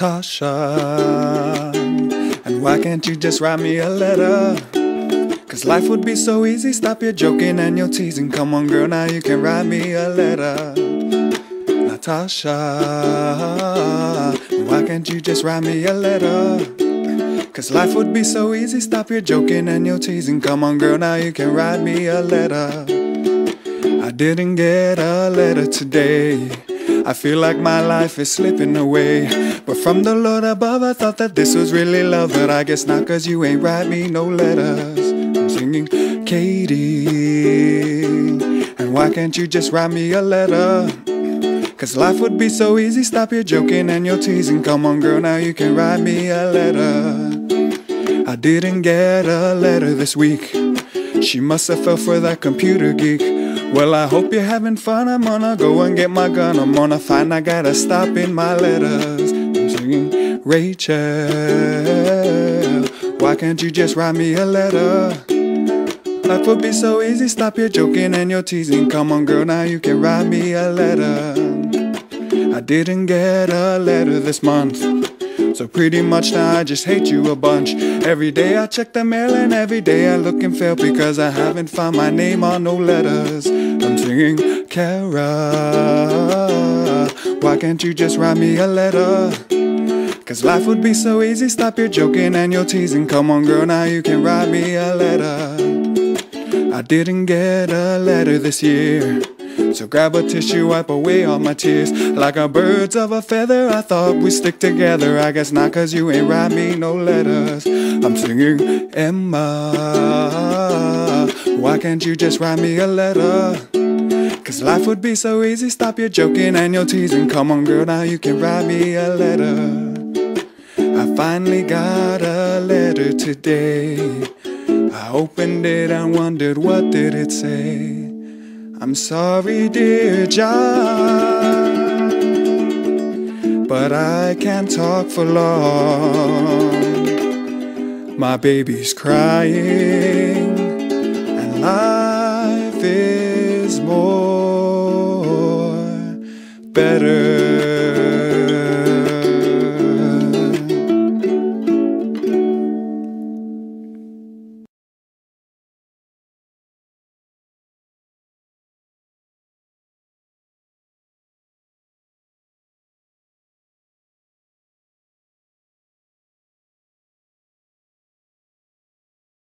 Natasha. And why can't you just write me a letter? Cause life would be so easy. Stop your joking and your teasing. Come on, girl, now you can write me a letter. Natasha. Why can't you just write me a letter? Cause life would be so easy. Stop your joking and your teasing. Come on, girl, now you can write me a letter. I didn't get a letter today. I feel like my life is slipping away. But from the Lord above, I thought that this was really love. But I guess not, cause you ain't write me no letters. I'm singing Katie. And why can't you just write me a letter? Cause life would be so easy. Stop your joking and your teasing. Come on, girl, now you can write me a letter. I didn't get a letter this week. She must have fell for that computer geek. Well, I hope you're having fun. I'm gonna go and get my gun. I'm gonna find I gotta stop in my letters. I'm singing, Rachel, why can't you just write me a letter? Life would be so easy. Stop your joking and your teasing. Come on, girl, now you can write me a letter. I didn't get a letter this month. So pretty much now I just hate you a bunch. Every day I check the mail and every day I look and fail because I haven't found my name on no letters. I'm singing, Kara, why can't you just write me a letter? Cause life would be so easy. Stop your joking and your teasing. Come on, girl, now you can write me a letter. I didn't get a letter this year. So grab a tissue, wipe away all my tears. Like a birds of a feather, I thought we stick together. I guess not, cause you ain't write me no letters. I'm singing, Emma, why can't you just write me a letter? Cause life would be so easy. Stop your joking and your teasing. Come on, girl, now you can write me a letter. I finally got a letter today. I opened it and wondered what did it say. I'm sorry, dear John, but I can't talk for long. My baby's crying, and life is more better